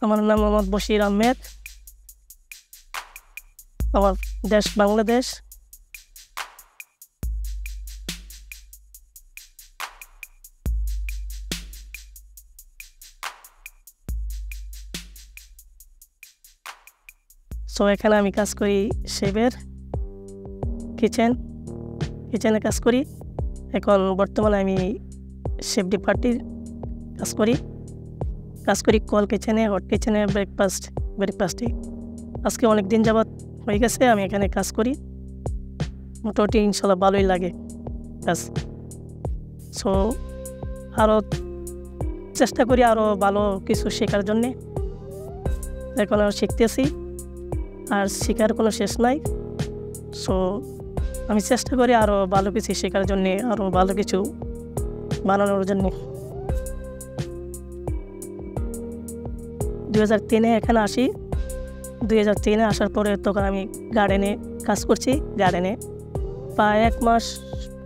আমার নাম মোহাম্মদ বশির আহমেদ। আমার দেশ বাংলাদেশ। সো এখানে আমি কাজ করি শেফের কিচেন। কিচেনে কাজ করি। এখন বর্তমানে আমি শেফ ডিপার্টির কাজ করি। কাজ করি, কল কিচেনে, হট কিচেনে ব্রেকফাস্ট ব্রেকফাস্টে আজকে অনেক দিন যাবৎ হয়ে গেছে, আমি এখানে কাজ করি। মোটামুটি ইনশাল্লাহ ভালোই লাগে কাজ। সো আরও চেষ্টা করি আরও ভালো কিছু শেখার জন্যে। এখন আরও শিখতেছি, আর শেখার কোনো শেষ নাই। সো আমি চেষ্টা করি আরও ভালো কিছু শেখার জন্যে আরও ভালো কিছু বানানোর জন্যে। দুই হাজার তিনে এখানে আসি। দুই হাজার তিনে আসার পরে তখন আমি গার্ডেনে কাজ করছি গার্ডেনে প্রায় এক মাস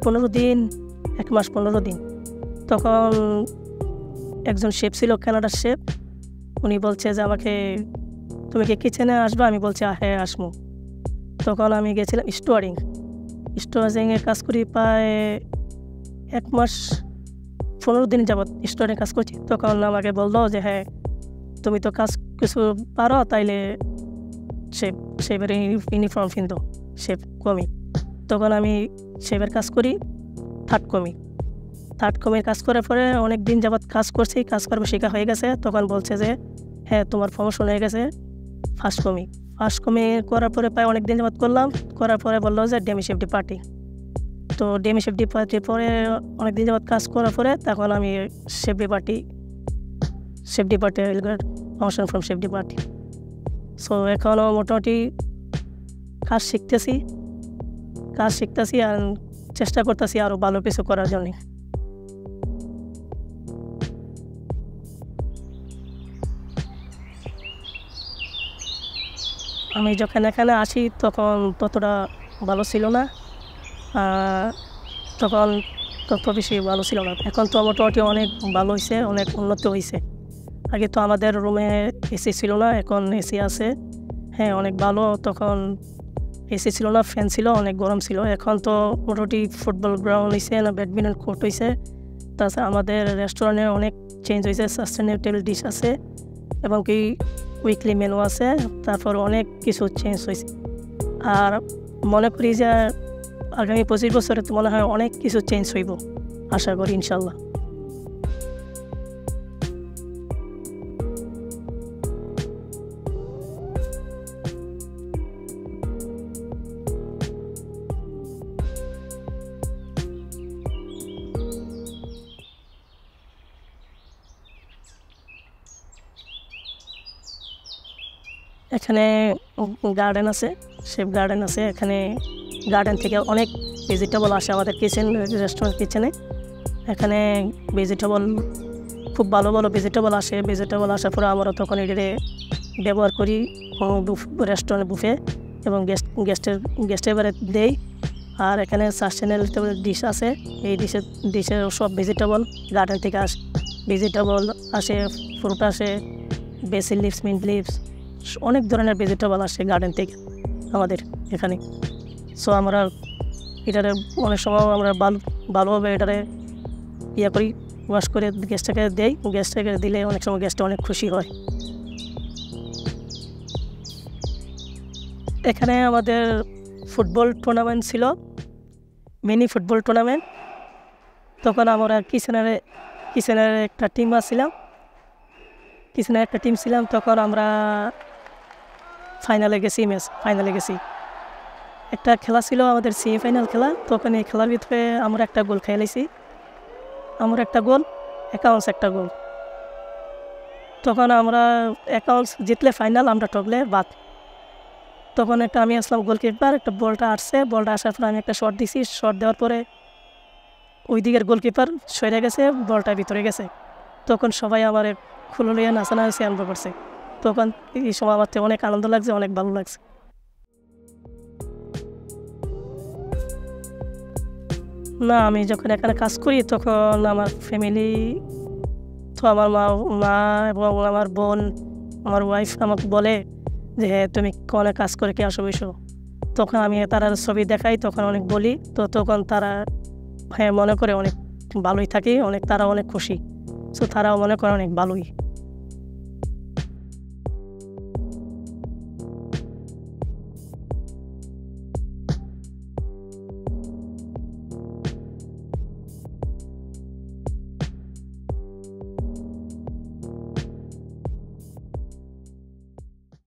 পনেরো দিন, এক মাস পনেরো দিন। তখন একজন শেফ ছিল কানাডার শেফ উনি বলছে যে, আমাকে, তুমি কি কিচেনে আসবে? আমি বলছি হ্যাঁ আসব। তখন আমি গেছিলাম স্টোয়ারিং স্টোয়ারিংয়ে কাজ করি প্রায় এক মাস, পনেরো দিন যাবৎ স্টোয়ারিং কাজ করছি। তখন আমাকে বলল যে হ্যাঁ তুমি তো কাজ কিছু পারো, তাইলে শেফ শেফের ইউনিফর্ম কিনতো শেফ কমি। তখন আমি শেফের কাজ করি থার্ড কমি। থার্ড কমির কাজ করার পরে অনেক দিন যাবৎ কাজ করছি, কাজ করব শেখা হয়ে গেছে, তখন বলছে যে হ্যাঁ তোমার প্রমোশন হয়ে গেছে ফার্স্ট কমি। ফার্স্ট কমি করার পরে প্রায় অনেক দিন যাবৎ করলাম, করার পরে বলল যে ডেমি সেফটি পার্টি তো ডেমি সেফটি পার্টির পরে অনেক দিন যাবৎ কাজ করার পরে তখন আমি safety party safety party promotion from safety party so এখনও মোটামুটি কাজ শিখতেছি কাজ শিখতেছি আর চেষ্টা করতেছি আরও ভালো কিছু করার জন্যে। আমি যখন এখানে আসি তখন ততটা ভালো ছিল না তখন তত বেশি ভালো ছিল না। এখন তো মোটামুটি অনেক ভালো হয়েছে অনেক উন্নত হয়েছে আগে তো আমাদের রুমে এসি ছিল না, এখন এসি আছে। হ্যাঁ অনেক ভালো। তখন এসি ছিল না ফ্যান ছিল, অনেক গরম ছিল। এখন তো মোটামুটি ফুটবল গ্রাউন্ড হয়েছে না ব্যাডমিন্টন কোর্ট হয়েছে তাছাড়া আমাদের রেস্টুরেন্টে অনেক চেঞ্জ হয়েছে সাস্টেনেবল ডিশ আছে এবং কি উইকলি মেনু আছে। তারপর অনেক কিছু চেঞ্জ হয়েছে আর মনে করি যে আগামী পঁচিশ বছরে তো মনে হয় অনেক কিছু চেঞ্জ হইব, আশা করি, ইনশাল্লাহ। এখানে গার্ডেন আছে শেফ গার্ডেন আছে। এখানে গার্ডেন থেকে অনেক ভেজিটেবল আসে আমাদের কিচেন রেস্টুরেন্ট কিচেনে এখানে ভেজিটেবল খুব ভালো ভালো ভেজিটেবল আসে। ভেজিটেবল আসার পরে আমরা তখন এটারে ব্যবহার করি রেস্টুরেন্ট বুফে এবং গেস্ট গেস্টের গেস্টের এবারে দেই। আর এখানে সাস্টেনেবল ডিশ আছে। এই ডিশের ডিশের সব ভেজিটেবল গার্ডেন থেকে আসে ভেজিটেবল আসে ফ্রুট আসে বেসিল লিপস মিন্ট লিভস অনেক ধরনের ভেজিটেবল আসে গার্ডেন থেকে আমাদের এখানে। সো আমরা এটারে অনেক সময় আমরা ভালো, ভালোভাবে এটারে ইয়ে করি ওয়াশ করে গ্যাসটাকে দেই। গ্যাসটাকে দিলে অনেক সময় গ্যাসটা অনেক খুশি হয়। এখানে আমাদের ফুটবল টুর্নামেন্ট ছিল মিনি ফুটবল টুর্নামেন্ট তখন আমরা কিচেনের কিচেনের একটা টিম আসছিলাম। কিচেনের একটা টিম ছিলাম, তখন আমরা ফাইনালে গেছি ম্যাচ ফাইনালে গেছি একটা খেলা ছিল আমাদের সেমিফাইনাল খেলা তখন এই খেলার ভিতরে আমরা একটা গোল খেলেছি আমার একটা গোল অ্যাকাউন্টস একটা গোল। তখন আমরা অ্যাকাউন্টস জিতলে ফাইনাল আমরা টকলে বাদ। তখন একটা আমি আসলাম গোলকিপার একটা বলটা আসছে, বলটা আসার পরে আমি একটা শট দিছি শট দেওয়ার পরে ওই দিকের গোলকিপার সরে গেছে, বলটা ভিতরে গেছে। তখন সবাই আমার খুলো লিয়ে হয়েছে আরম্ভ করছে। তখন এই সময় আমার অনেক আনন্দ লাগছে, অনেক ভালো লাগছে। না, আমি যখন এখানে কাজ করি, তখন আমার ফ্যামিলি তো আমার মা মা এবং আমার বোন, আমার ওয়াইফ আমাকে বলে যে হ্যাঁ তুমি অনেক কাজ করে কে আসো বসো? তখন আমি তারা ছবি দেখাই, তখন অনেক বলি, তো তখন তারা হ্যাঁ মনে করে অনেক ভালোই থাকি, অনেক তারা অনেক খুশি। সো তারাও মনে করে অনেক ভালোই।